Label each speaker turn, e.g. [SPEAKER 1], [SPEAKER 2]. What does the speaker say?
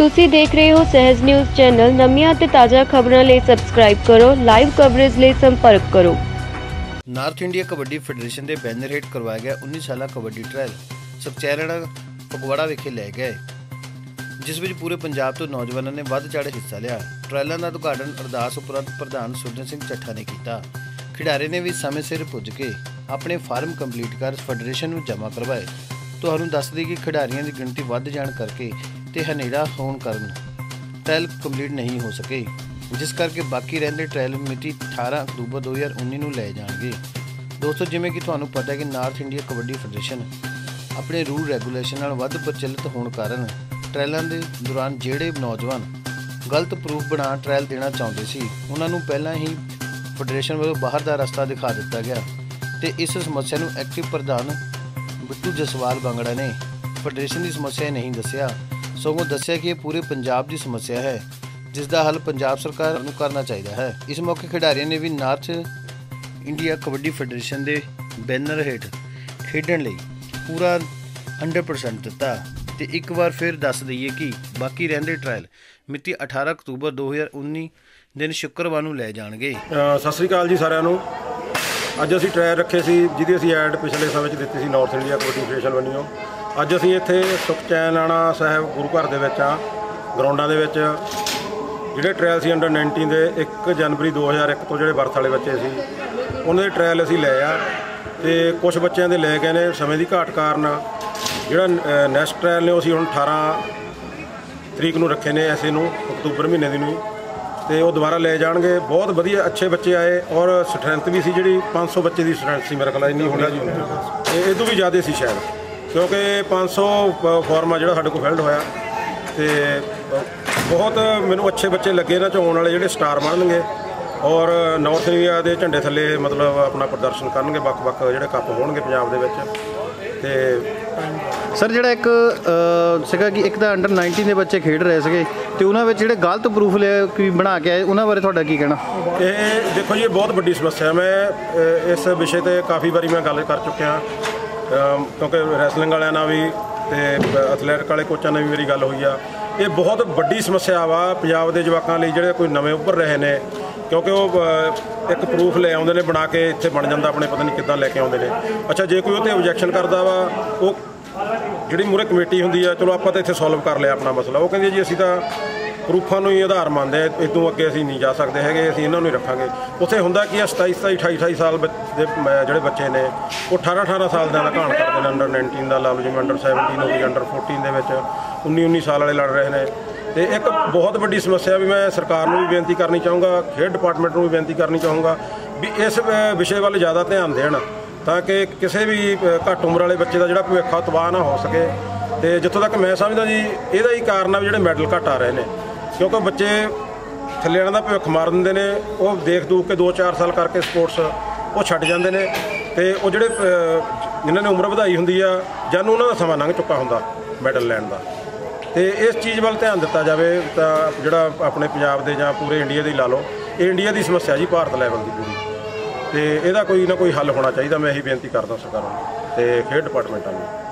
[SPEAKER 1] ਤੁਸੀਂ ਦੇਖ ਰਹੇ ਹੋ ਸਹਿਜ ਨਿਊਜ਼ ਚੈਨਲ। ਨਵੀਆਂ ਤੇ ਤਾਜ਼ਾ ਖਬਰਾਂ ਲਈ ਸਬਸਕ੍ਰਾਈਬ ਕਰੋ, ਲਾਈਵ ਕਵਰੇਜ ਲਈ ਸੰਪਰਕ ਕਰੋ।
[SPEAKER 2] ਨਾਰਥ ਇੰਡੀਆ ਕਬੱਡੀ ਫੈਡਰੇਸ਼ਨ ਦੇ ਬੈਨਰ ਹੇਠ ਕਰਵਾਇਆ ਗਿਆ 19 ਸਾਲਾ ਕਬੱਡੀ ਟ੍ਰਾਇਲ ਸੁਖਚੈਨਣਾ ਫਗਵਾੜਾ ਵਿਖੇ ਲੈ ਗਏ, ਜਿਸ ਵਿੱਚ ਪੂਰੇ ਪੰਜਾਬ ਤੋਂ ਨੌਜਵਾਨਾਂ ਨੇ ਵੱਧ ਚੜ੍ਹ ਹਿੱਸਾ ਲਿਆ। ਟ੍ਰਾਇਲਾਂ ਦਾ ਉਦਘਾਟਨ ਅਰਦਾਸ ਉਪਰੰਤ ਪ੍ਰਧਾਨ ਸੁਰਜਨ ਸਿੰਘ ਚੱਠਾ ਨੇ ਕੀਤਾ। ਖਿਡਾਰੀ ਨੇ ਵੀ ਸਮੇਂ ਸਿਰ ਪੁੱਜ ਕੇ ਆਪਣੇ ਫਾਰਮ ਕੰਪਲੀਟ ਕਰ ਫੈਡਰੇਸ਼ਨ ਨੂੰ ਜਮ੍ਹਾਂ ਕਰਵਾਏ। ਤੁਹਾਨੂੰ ਦੱਸ ਦਈਏ ਕਿ ਖਿਡਾਰੀਆਂ ਦੀ ਗਿਣਤੀ ਵੱਧ ਜਾਣ ਕਰਕੇ ਤੇ ਹਨੇਰਾ ਹੋਣ ਕਾਰਨ ਟ੍ਰਾਇਲ ਕੰਪਲੀਟ ਨਹੀਂ ਹੋ ਸਕੇ, ਜਿਸ ਕਰਕੇ ਬਾਕੀ ਰਹਿੰਦੇ ਟ੍ਰਾਇਲ ਮਿਤੀ 18 ਅਕਤੂਬਰ 2019 ਨੂੰ ਲੈ ਜਾਣਗੇ। ਦੋਸਤੋ, ਜਿਵੇਂ ਕਿ ਤੁਹਾਨੂੰ ਪਤਾ ਹੈ ਕਿ ਨਾਰਥ ਇੰਡੀਆ ਕਬੱਡੀ ਫੈਡਰੇਸ਼ਨ ਆਪਣੇ ਰੂਲ ਰੈਗੂਲੇਸ਼ਨ ਨਾਲ ਵੱਧ ਪ੍ਰਚਲਿਤ ਹੋਣ ਕਾਰਨ ਟ੍ਰਾਇਲਾਂ ਦੇ ਦੌਰਾਨ ਜਿਹੜੇ ਨੌਜਵਾਨ ਗਲਤ ਪ੍ਰੂਫ ਬਣਾ ਟ੍ਰਾਇਲ ਦੇਣਾ ਚਾਹੁੰਦੇ ਸੀ, ਉਹਨਾਂ ਨੂੰ ਪਹਿਲਾਂ ਹੀ ਫੈਡਰੇਸ਼ਨ ਵੱਲੋਂ ਬਾਹਰ ਦਾ ਰਸਤਾ ਦਿਖਾ ਦਿੱਤਾ ਗਿਆ ਤੇ ਇਸ ਸਮੱਸਿਆ ਨੂੰ ਐਕਟਿਵ ਪ੍ਰਧਾਨ ਬਿੱਟੂ ਜਸਵਾਲ ਬੰਗੜਾ ਨੇ ਫੈਡਰੇਸ਼ਨ ਦੀ ਸਮੱਸਿਆ ਨਹੀਂ ਦੱਸਿਆ। ਸਗੋਂ ਦੱਸਿਆ ਕਿ ਇਹ ਪੂਰੇ ਪੰਜਾਬ ਦੀ ਸਮੱਸਿਆ ਹੈ ਜਿਸ ਦਾ ਹੱਲ ਪੰਜਾਬ ਸਰਕਾਰ ਨੂੰ ਕਰਨਾ ਚਾਹੀਦਾ ਹੈ। ਇਸ ਮੌਕੇ ਖਿਡਾਰੀਆਂ ਨੇ ਵੀ ਨਾਰਥ ਇੰਡੀਆ ਕਬੱਡੀ ਫੈਡਰੇਸ਼ਨ ਦੇ ਬੈਨਰ ਹੇਠ ਖੇਡਣ ਲਈ ਪੂਰਾ 100% ਦਿੱਤਾ ਤੇ ਇੱਕ ਵਾਰ ਫਿਰ ਦੱਸ ਦਈਏ ਕਿ ਬਾਕੀ ਰਹਿੰਦੇ ਟ੍ਰਾਇਲ ਮਿਤੀ 18 ਅਕਤੂਬਰ 2019 ਦਿਨ ਸ਼ੁੱਕਰਵਾਰ ਨੂੰ ਲੈ ਜਾਣਗੇ।
[SPEAKER 3] ਸਤਿ ਸ੍ਰੀ ਅਕਾਲ ਜੀ ਸਾਰਿਆਂ ਨੂੰ। ਅੱਜ ਅਸੀਂ ਟ੍ਰਾਇਲ ਰੱਖੇ ਸੀ, ਜਿਹਦੀ ਅਸੀਂ ਐਡ ਪਿਛਲੇ ਸਮੇਂ 'ਚ ਦਿੱਤੀ ਸੀ ਨਾਰਥ ਇੰਡੀਆ ਕਬੱਡੀ ਫੈਡਰੇਸ਼ਨ ਵੱਲੋਂ। ਅੱਜ ਅਸੀਂ ਇੱਥੇ ਸੁਖਚੈਨ ਆਣਾ ਸਾਹਿਬ ਗੁਰੂ ਘਰ ਦੇ ਵਿੱਚ ਆ ਗਰਾਊਂਡਾਂ ਦੇ ਵਿੱਚ, ਜਿਹੜੇ ਟ੍ਰਾਇਲ ਸੀ ਅੰਡਰ 19 ਦੇ 1 ਜਨਵਰੀ 2001 ਤੋਂ ਜਿਹੜੇ ਬਰਥ ਵਾਲੇ ਬੱਚੇ ਸੀ, ਉਹਨਾਂ ਦੇ ਟ੍ਰਾਇਲ ਅਸੀਂ ਲਏ ਆ ਤੇ ਕੁਝ ਬੱਚਿਆਂ ਦੇ ਲੈ ਗਏ ਨੇ ਸਮੇਂ ਦੀ ਘਾਟ ਕਾਰਨ। ਜਿਹੜਾ ਨੈਕਸਟ ਟ੍ਰਾਇਲ ਨੇ ਉਹ ਅਸੀਂ ਹੁਣ 18 ਤਰੀਕ ਨੂੰ ਰੱਖੇ ਨੇ ਐਸੇ ਨੂੰ, ਅਕਤੂਬਰ ਮਹੀਨੇ ਦੀ ਨੂੰ। ਤੇ ਉਹ ਦੁਬਾਰਾ ਲੈ ਜਾਣਗੇ। ਬਹੁਤ ਵਧੀਆ ਅੱਛੇ ਬੱਚੇ ਆਏ ਔਰ ਸਟਰੈਂਥ ਵੀ ਸੀ ਜਿਹੜੀ 500 ਬੱਚੇ ਦੀ ਸਟਰੈਂਥ ਸੀ ਮੇਰਾ ਖਿਆਲ ਇੰਨੀ ਹੋਣੀ ਇਹ ਇਹ ਤੋਂ ਵੀ ਜ਼ਿਆਦਾ ਸੀ ਸ਼ਾਇਦ। ਕਿਉਂਕਿ 500 ਫਾਰਮਾ ਜਿਹੜਾ ਸਾਡੇ ਕੋਲ ਫਿਲਡ ਹੋਇਆ। ਤੇ ਬਹੁਤ ਮੈਨੂੰ ਅੱਛੇ ਬੱਚੇ ਲੱਗੇ ਇਹਨਾਂ ਚੋਂ ਆਉਣ ਵਾਲੇ ਜਿਹੜੇ ਸਟਾਰ ਬਣਨਗੇ। ਔਰ ਨਾਰਥ ਇੰਡੀਆ ਦੇ ਝੰਡੇ ਥੱਲੇ ਮਤਲਬ ਆਪਣਾ ਪ੍ਰਦਰਸ਼ਨ ਕਰਨਗੇ ਵੱਖ-ਵੱਖ ਜਿਹੜੇ ਕੱਪ ਹੋਣਗੇ ਪੰਜਾਬ ਦੇ ਵਿੱਚ। ਤੇ
[SPEAKER 4] ਸਰ ਜਿਹੜਾ ਇੱਕ ਸੀਗਾ ਕਿ ਇੱਕ ਤਾਂ ਅੰਡਰ 19 ਦੇ ਬੱਚੇ ਖੇਡ ਰਹੇ ਸੀਗੇ ਤੇ ਉਹਨਾਂ ਵਿੱਚ ਜਿਹੜੇ ਗਲਤ ਪ੍ਰੂਫ ਲਿਆ ਕਿ ਬਣਾ ਕੇ ਆਏ ਉਹਨਾਂ ਬਾਰੇ ਤੁਹਾਡਾ ਕੀ ਕਹਿਣਾ?
[SPEAKER 3] ਇਹ ਦੇਖੋ ਜੀ ਇਹ ਬਹੁਤ ਵੱਡੀ ਸਮੱਸਿਆ। ਮੈਂ ਇਸ ਵਿਸ਼ੇ ਤੇ ਕਾਫੀ ਵਾਰੀ ਮੈਂ ਗੱਲ ਕਰ ਚੁੱਕਿਆ। ਕਿਉਂਕਿ ਰੈਸਲਿੰਗ ਵਾਲਿਆਂ ਨਾਲ ਵੀ ਤੇ ਐਥਲੈਟਿਕ ਵਾਲੇ ਕੋਚਾਂ ਨਾਲ ਵੀ ਮੇਰੀ ਗੱਲ ਹੋਈ ਆ। ਇਹ ਬਹੁਤ ਵੱਡੀ ਸਮੱਸਿਆ ਵਾ ਪੰਜਾਬ ਦੇ ਜਵਾਕਾਂ ਲਈ, ਜਿਹੜੇ ਕੋਈ ਨਵੇਂ ਉੱਭਰ ਰਹੇ ਨੇ। ਕਿਉਂਕਿ ਉਹ ਇੱਕ ਪ੍ਰੂਫ ਲੈ ਆਉਂਦੇ ਨੇ ਬਣਾ ਕੇ, ਇੱਥੇ ਬਣ ਜਾਂਦਾ ਆਪਣੇ, ਪਤਾ ਨਹੀਂ ਕਿੱਦਾਂ ਲੈ ਕੇ ਆਉਂਦੇ ਨੇ। ਅੱਛਾ, ਜੇ ਕੋਈ ਉਹ ਤੇ ਆਬਜੈਕਸ਼ਨ ਕਰਦਾ ਵਾ, ਉਹ ਜਿਹੜੀ ਮੂਰੇ ਕਮੇਟੀ ਹੁੰਦੀ ਆ, ਚਲੋ ਆਪਾਂ ਤਾਂ ਇੱਥੇ ਸੋਲਵ ਕਰ ਲਿਆ ਆਪਣਾ ਮਸਲਾ। ਉਹ ਕਹਿੰਦੇ ਜੀ, ਅਸੀਂ ਤਾਂ ਪ੍ਰੂਫਾਂ ਨੂੰ ਹੀ ਆਧਾਰ ਮੰਨਦੇ ਆ ਇਦੋਂ ਅੱਗੇ ਅਸੀਂ ਨਹੀਂ ਜਾ ਸਕਦੇ ਹੈਗੇ, ਅਸੀਂ ਇਹਨਾਂ ਨੂੰ ਹੀ ਰੱਖਾਂਗੇ। ਉੱਥੇ ਹੁੰਦਾ ਕੀ ਆ 27 27 28 28 ਸਾਲ ਬੱਚ- ਦੇ ਮ- ਜਿਹੜੇ ਬੱਚੇ ਨੇ, ਉਹ 18 18 ਸਾਲ ਦਾ ਘਾਣ ਕਰਦੇ ਨੇ ਅੰਡਰ 19 ਦਾ ਲਾ ਲਓ ਜਿਵੇਂ ਅੰਡਰ 17 ਹੋ ਗਈ ਅੰਡਰ 14 ਦੇ ਵਿੱਚ 19 19 ਸਾਲ ਵਾਲੇ ਲੜ ਰਹੇ ਨੇ। ਤੇ ਇੱਕ ਬਹੁਤ ਵੱਡੀ ਸਮੱਸਿਆ ਵੀ ਮੈਂ ਸਰਕਾਰ ਨੂੰ ਵੀ ਬੇਨਤੀ ਕਰਨੀ ਚਾਹੂੰਗਾ, ਖੇਡ ਡਿਪਾਰਟਮੈਂਟ ਨੂੰ ਵੀ ਬੇਨਤੀ ਕਰਨੀ ਚਾਹੂੰਗਾ, ਵੀ ਇਸ ਵਿਸ਼ੇ ਵੱਲ ਜ਼ਿਆਦਾ ਧਿਆਨ ਦੇਣ, ਤਾਂ ਕਿ ਕਿਸੇ ਵੀ ਘੱਟ ਉਮਰ ਵਾਲੇ ਬੱਚੇ ਦਾ ਜਿਹੜਾ ਭਵਿੱਖ ਤਬਾਹ ਨਾ ਹੋ ਸਕੇ। ਤੇ ਜਿੱਥੋਂ ਤੱਕ ਮੈਂ ਸਮਝਦਾ ਜੀ, ਇਹਦਾ ਹੀ ਕਾਰਨ ਆ ਵੀ ਜਿਹੜੇ ਮੈਡਲ ਘੱਟ ਆ ਰਹੇ ਨੇ। ਕਿਉਂਕਿ ਬੱਚੇ ਥੱਲੇ ਵਾਲਿਆਂ ਦਾ ਭਵਿੱਖ ਮਾਰ ਦਿੰਦੇ ਨੇ ਉਹ ਦੇਖ ਦੂਖ ਕੇ 2-4 ਸਾਲ ਕਰਕੇ ਸਪੋਰਟਸ ਉਹ ਛੱਡ ਜਾਂਦੇ ਨੇ ਤੇ ਉਹ ਜਿਹੜੇ ਅ, ਜਿਨ੍ਹਾਂ ਨੇ ਉਮਰ ਵਧਾਈ ਹੁੰਦੀ ਆ ਜਾਨੂੰ ਉਹਨਾਂ ਦਾ ਸਮਾਂ ਲੰਘ ਚੁੱਕਾ ਹੁੰਦਾ ਮੈਡਲ ਲੈਣ ਦਾ। ਤੇ ਇਸ ਚੀਜ਼ ਵੱਲ ਧਿਆਨ ਦਿੱਤਾ ਜਾਵੇ ਤਾਂ ਜਿਹੜਾ ਆਪਣੇ ਪੰਜਾਬ ਦੇ ਜਾਂ ਪੂਰੇ ਇੰਡੀਆ ਦੀ ਲਾ ਲਓ ਇਹ ਇੰਡੀਆ ਦੀ ਸਮੱਸਿਆ ਜੀ ਭਾਰਤ ਲੈਵਲ ਦੀ ਪੂਰੀ। ਤੇ ਇਹਦਾ ਕੋਈ ਨਾ ਕੋਈ ਹੱਲ ਹੋਣਾ ਚਾਹੀਦਾ ਮੈਂ ਇਹੀ ਬੇਨਤੀ ਕਰਦਾ ਸਰਕਾਰਾਂ ਨੂੰ ਤੇ ਖੇਡ ਡਿਪਾਰਟਮੈਂਟਾਂ ਨੂੰ।